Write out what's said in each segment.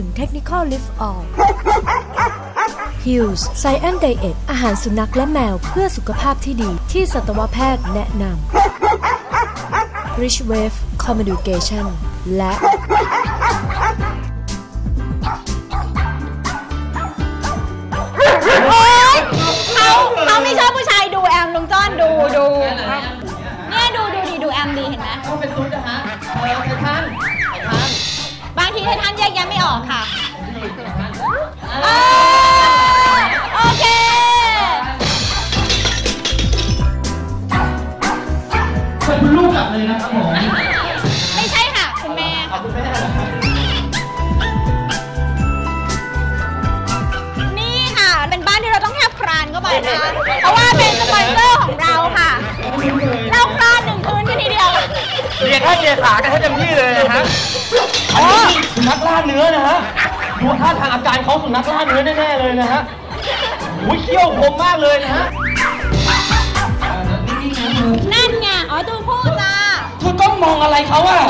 ถึง Technical Lift All Hughes Science Diet อาหารสุนัขและแมวเพื่อสุขภาพที่ดีที่สัตวแพทย์แนะนำ Rich Wave Communication และ บางทีไททันแยกแยะไม่ออกค่ะ เรียนท่าเกียร์ขากันให้เต็มที่เลยนะฮะอันนี้สุนัขล่าเนื้อนะฮะดูท่าทางอาการเขาสุนัขล่าเนื้อแน่ๆเลยนะฮะอุ้ยเขี้ยวคมมากเลยนะฮะนิ่งๆนะมือนั่นไงอ๋อตัวผู้จ้าเธอต้องมองอะไรเขาอะ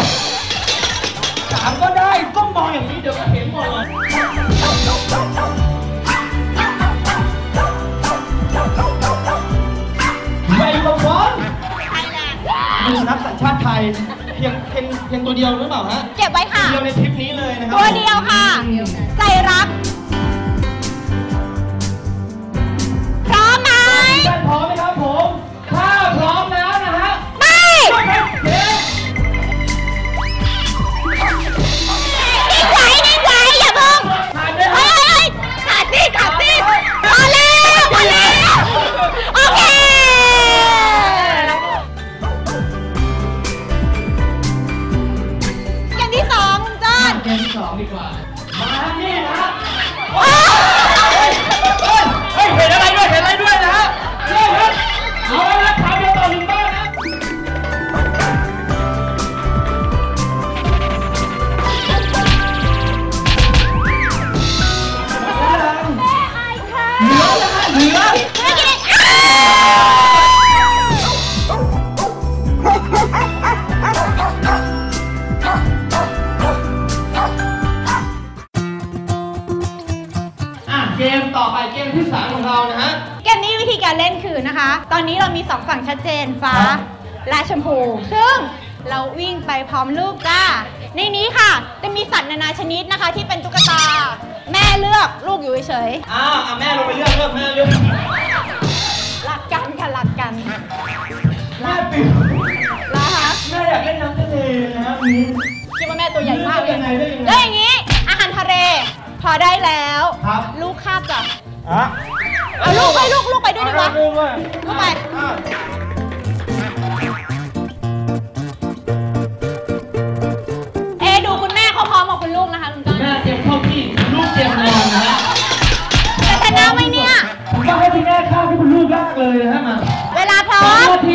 ถามก็ได้ก็มองอย่างนี้เดี๋ยวก็เห็นหมดเลยไม่ต้องฟ้อนไทยแลนด์มีสุนัขสัญชาติไทยเพียงเพียงเพียงตัวเดียวหรือเปล่าฮะเก็บไว้ค่ะเดียวในทริปนี้เลยนะครัตัวเดียวค่ะ ใจรัก พร้อมไหม ท่านพร้อมไหมครับผม นฟ้าครับและชมพู ซึ่งเราวิ่งไปพร้อมลูกจ้า ในนี้ค่ะ จะมีสัตว์นานาชนิดนะคะ ที่เป็นตุ๊กตา แม่เลือกลูกอยู่เฉยอ้าวอะแม่ลงไปเลือกเลือกแม่เลือกๆรักกันค่ะรักกันแม่ปิดนะคะแม่อยากเล่นน้ำทะเลนะฮะมีคิดว่าแม่ตัวใหญ่มากเลยได้ยังไงได้ยังไงแล้วอย่างนี้ อาหารทะเลพอได้แล้ว ครับ ลูกคาบจ้ะอะเอาลูกไปลูกลูกไปด้วยดีกว่า ลูกอะลูกไป อะ คุณลูกนะคะคุณก้อนแม่เตรียมเข้าที่ลูกเตรียมนอนนะฮะจะชนะไหมเนี่ย ผมว่าให้พี่แม่เข้าที่คุณลูกยากเลยนะฮะมาเวลาพร้อสองมนาที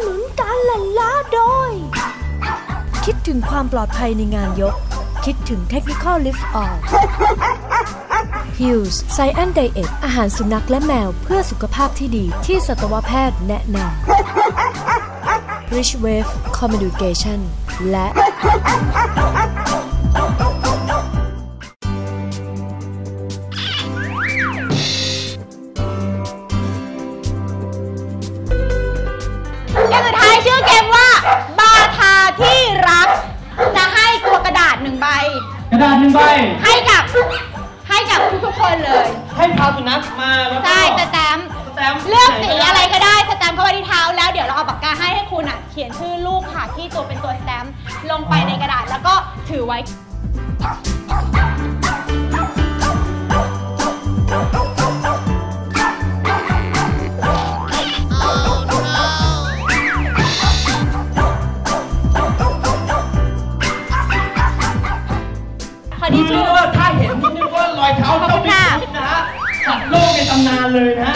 นุนการละล่าโดย คิดถึงความปลอดภัยในงานยก คิดถึง Technical Lift All Hughes Cyan Diet อาหารสุนัขและแมวเพื่อสุขภาพที่ดีที่สัตวแพทย์แนะนำ Rich Wave Communication และ ระดาษหนึ่งใบ ให้กับ ให้กับทุกๆคนเลยให้พาสุนัขมาแล้วก็ใช่สแตมป์สแตมป์เลือกสีอะไรก็ได้สแตมป์เข้าไว้ที่เท้าแล้วเดี๋ยวเราเอาปากกาให้ให้คุณอะ เขียนชื่อลูกค่ะที่ตัวเป็นตัวสแตมป์ลงไปในกระดาษแล้วก็ถือไว้ำนานเลยนะ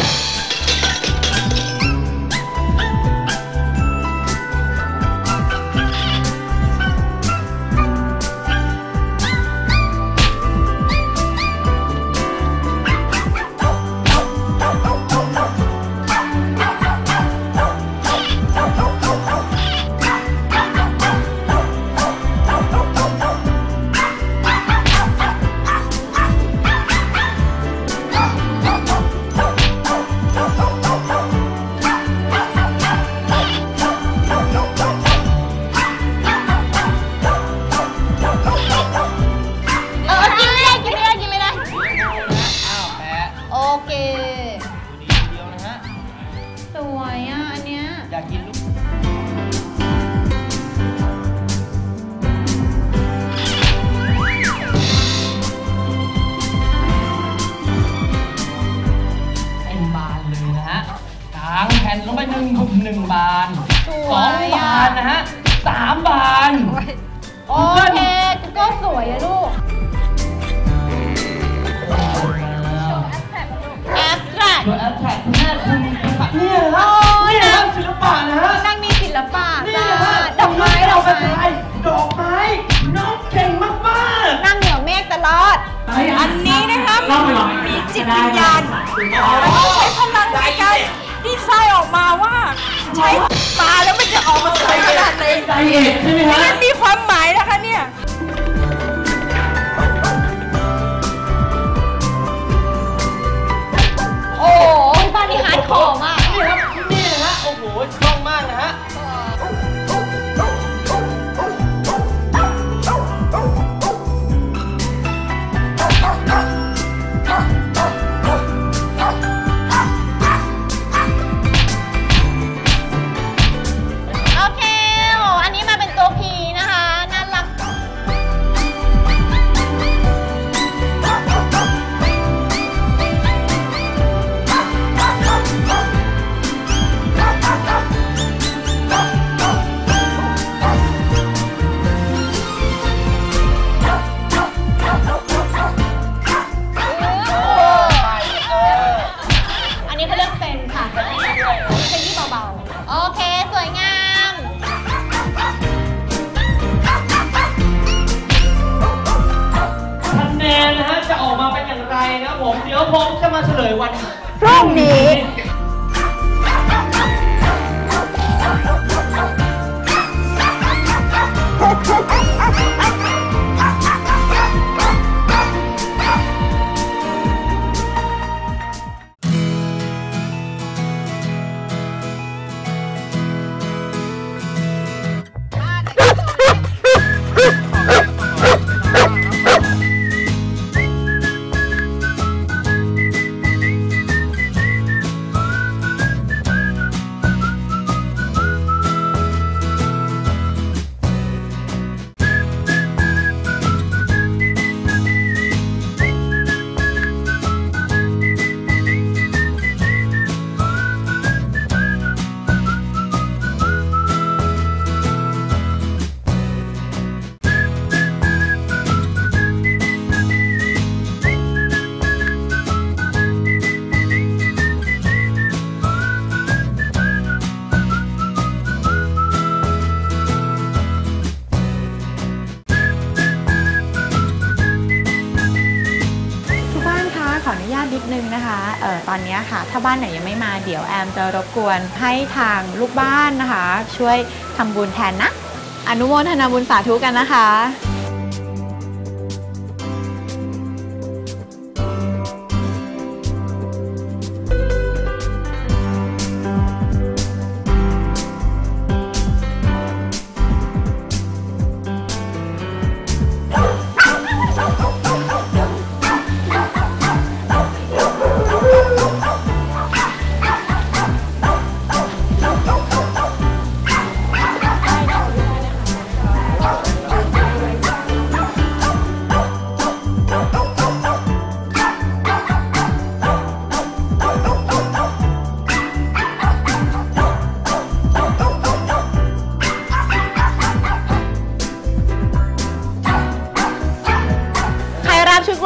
สสวองยบาอะนนะฮะสามบานโอเคก็สวยอะลูกแอปแทรกตัวแอปแท็กคุณแม่คุณเนี่ยนะฮะโอ้ยเนี่ยนะศิลปะนะฮะนั่งมีศิลปะนี่จ้านะฮะดอกไม้ดอกกระไม้จายดอกไม้น้องเก่งมากนั่งเหนียวเมฆตลอดๆอันนี้นะคะมีจิตวิญญาณแล้วก็ใช้พลังในการ ดีไซน์ออกมาว่า ใช้ตาแล้วมันจะออกมาสวยขนาดไหน diet ใช่ไหมฮะมันมีความหมายนะคะเนี่ยโอ้ยบ้านนี้ hardcore มากนี่ครับนี่นะฮะโอ้โห เฉลยวันพรุ่งนี้ บ้านไหนยังไม่มาเดี๋ยวแอมจะรบกวนให้ทางลูกบ้านนะคะ ช่วยทำบุญแทนนะ อนุโมทนาบุญสาธุกันนะคะ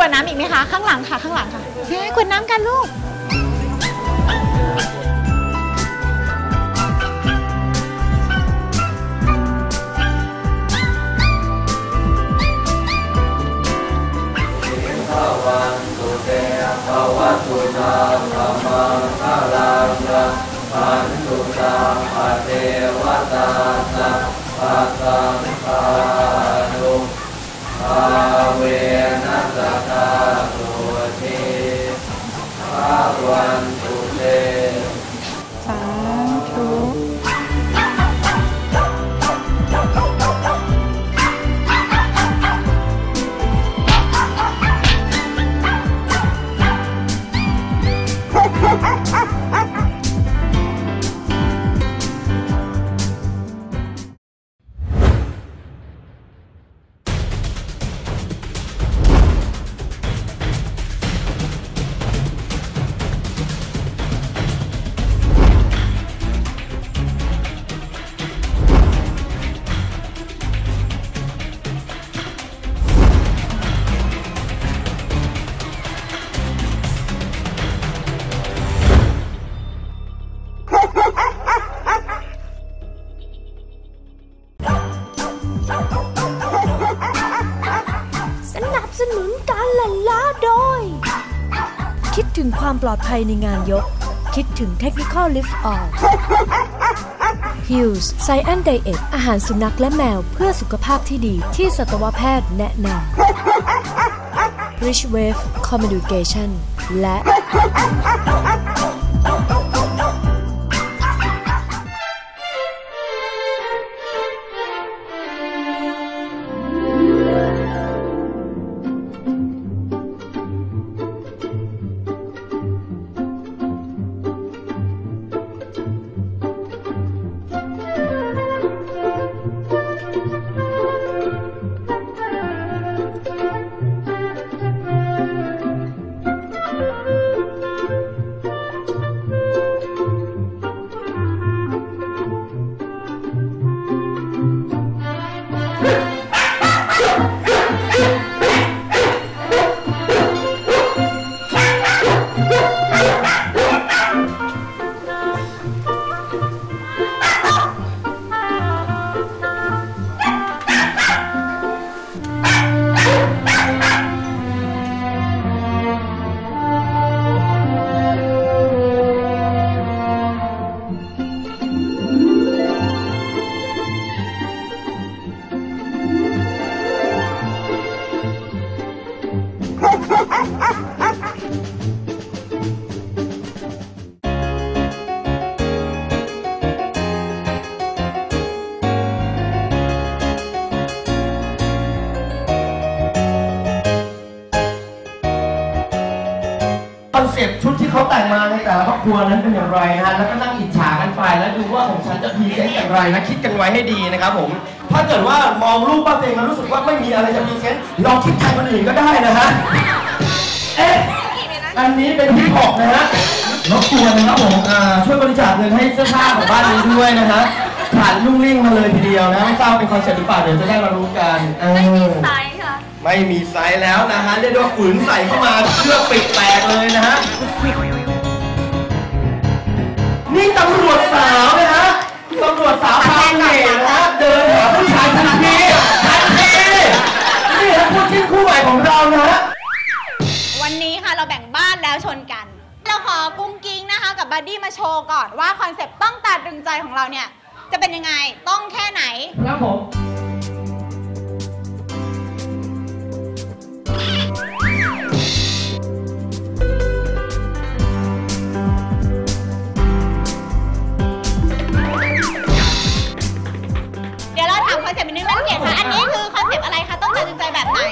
วดน้ำอีกไหมคะ ข้างหลังค่ะ ข้างหลังค่ะเฮ้ยกรวดน้ำกันลูก เวนัสตาตุทิระวัน สนับสนุนการละล้าโดย คิดถึงความปลอดภัยในงานยก คิดถึง Technical Lift All Hughes Cyan Diet อาหารสุนัขและแมวเพื่อสุขภาพที่ดีที่สัตวแพทย์แนะนำ Rich Wave Communication และ มาในแต่ละครอบครัวนั้นเป็นอย่างไรนะฮะแล้วก็นั่งอิจฉากันไปแล้วดูว่าของฉันจะ present อย่างไรนะคิดกันไว้ให้ดีนะครับผมถ้าเกิดว่ามองรูปบ้านตัวเองแล้วรู้สึกว่าไม่มีอะไรจะ present ลองคิดแทนคนอื่นก็ได้นะฮะเอ๊ะอันนี้เป็น hip hop นะฮะรบกวนนะครับผมอ่าช่วยบริจาคเงินให้เสื้อผ้าของบ้านนี้ด้วยนะฮะผ่านรุ่งริ่งมาเลยทีเดียวนะไม่ทราบเป็น concept หรือเปล่าเดี๋ยวจะได้มารู้กันไม่มีไซส์ค่ะ ไม่มีไซส์แล้วนะฮะเรียกได้ว่าฝืนใส่เข้ามาเชือกปริแตกเลยนะฮะ นี่ตำรวจสาวนะฮะตำรวจสาวพาเหน่นะฮะเดินหาผู้ชายทันทีทันทีนี่ฮะคู่จิ้นคู่ใหม่ของเรานะฮะวันนี้ค่ะเราแบ่งบ้านแล้วชนกัน เราขอกุ้งกิ้งนะคะกับ buddy มาโชว์ก่อนว่า concept ต้องตาตรึงใจของเราเนี่ยจะเป็นยังไงต้องแค่ไหนครับผม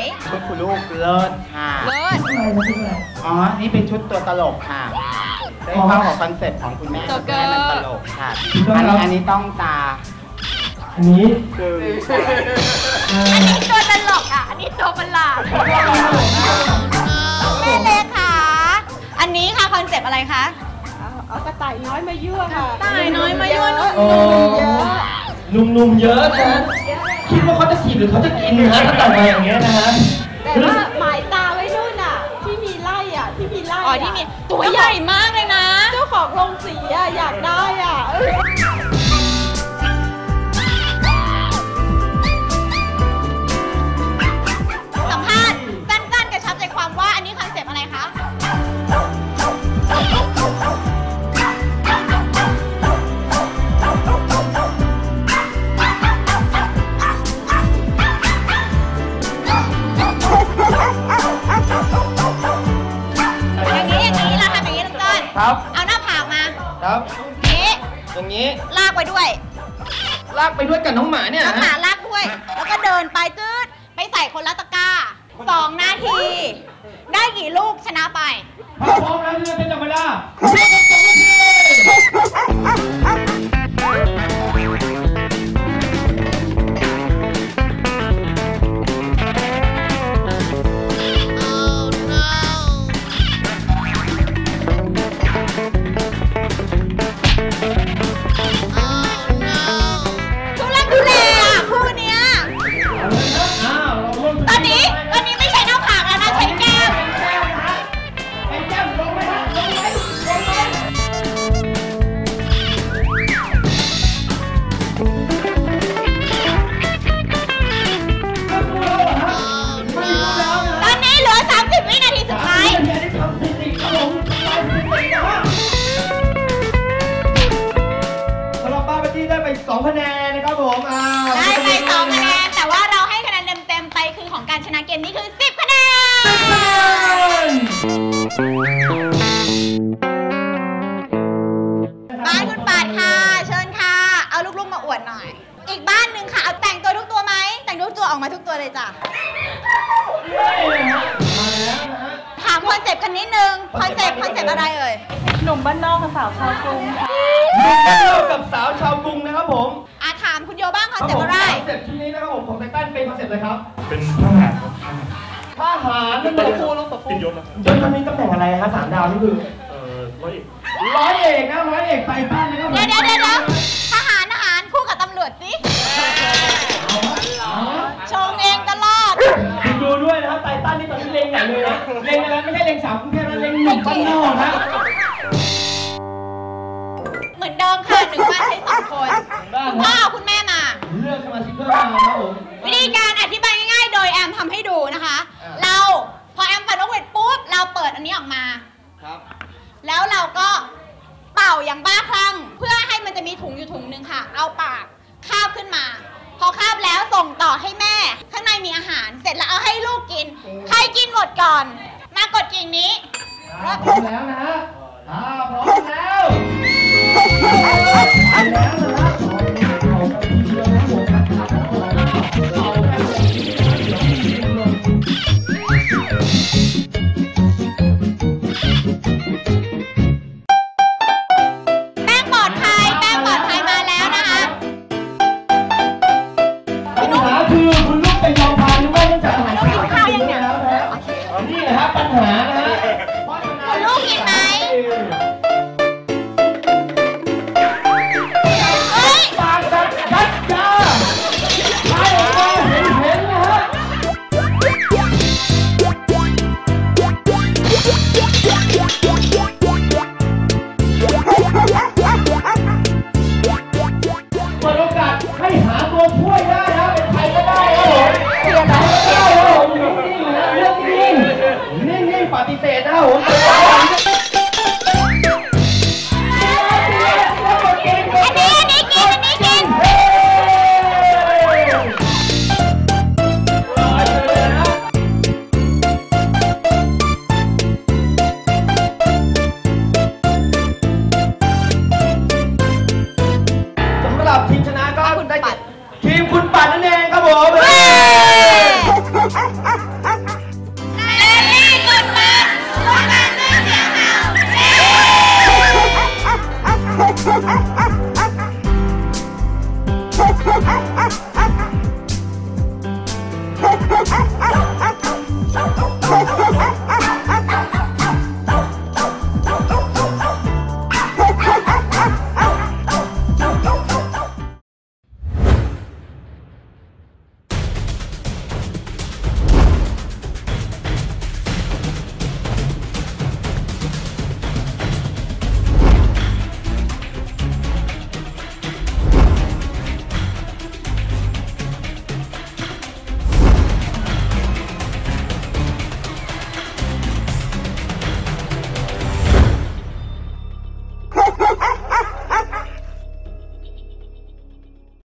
รึงใจแบบไหนชุดคุณลูกเลิศค่ะ เลิศอ๋อ นี่เป็นชุดตัวตลกค่ะ ได้เข้ากับคอนเซ็ปต์ของคุณแม่โจ๊กเกอร์แม่มันตลกค่ะ อันนี้อันนี้ต้องตา อันนี้คืออันนี้ตัวตลกอะ อันนี้ตัวประหลาดแม่เล็กค่ะ อันนี้ค่ะคอนเซปต์อะไรคะ เอากระต่ายน้อยมายั่วค่ะ ตายน้อยมายั่วหนุ่โอ้มหนุ่มๆเยอะนะ คิดว่าเขาจะถีบหรือเขาจะกินนะฮะถ้าแต่งมาอย่างเงี้ยนะฮะแต่ว่าหมายตาไว้นู่นน่ะ ที่มีไล่อะ ที่มีไล่อ๋อที่มีตัวใหญ่มากเลยนะ เจ้าของโรงสีอะ อยากได้อะ ออกมา นะครับยศตอนนี้ตำแหน่งอะไรฮะสามดาวนี่คือเอ่อร้อยเอกร้อยเอกนะร้อยเอกไททันนะครับผมเดี๋ยวเดี๋ยวเดี๋ยวเดี๋ยวทหารทหารคู่กับตำรวจสิ ชงเองตลอด คุณดูด้วยนะครับไททันนี่ตอนนี้เล็งใหญ่เลยนะเล็งอะไรไม่ใช่เล็งสาวกรุงเทพนะเล็งหนุ่มบ้านนอกนะเหมือนเดิมค่ะหนึ่งบ้านใช้สองคนคุณพ่อเอาคุณแม่มา เลือกสมาชิกเพิ่มมานะครับผม วิธีการอธิบายง่ายๆ โดยแอมทำให้ดูนะคะ เราพอแอมปัดนกหวีด ปุ๊บเราเปิดอันนี้ออกมา ครับ แล้วเราก็เป่าอย่างบ้าคลั่งเพื่อให้มันจะมีถุงอยู่ถุงหนึงค่ะ เอาปากคาบขึ้นมา พอคาบแล้วส่งต่อให้แม่ ข้างในมีอาหาร เสร็จแล้วเอาให้ลูกกิน ใครกินหมดก่อน มากดกิ่งนี้พร้อมแล้วนะฮะอ่าพร้อมแล้วไปแล้วนะ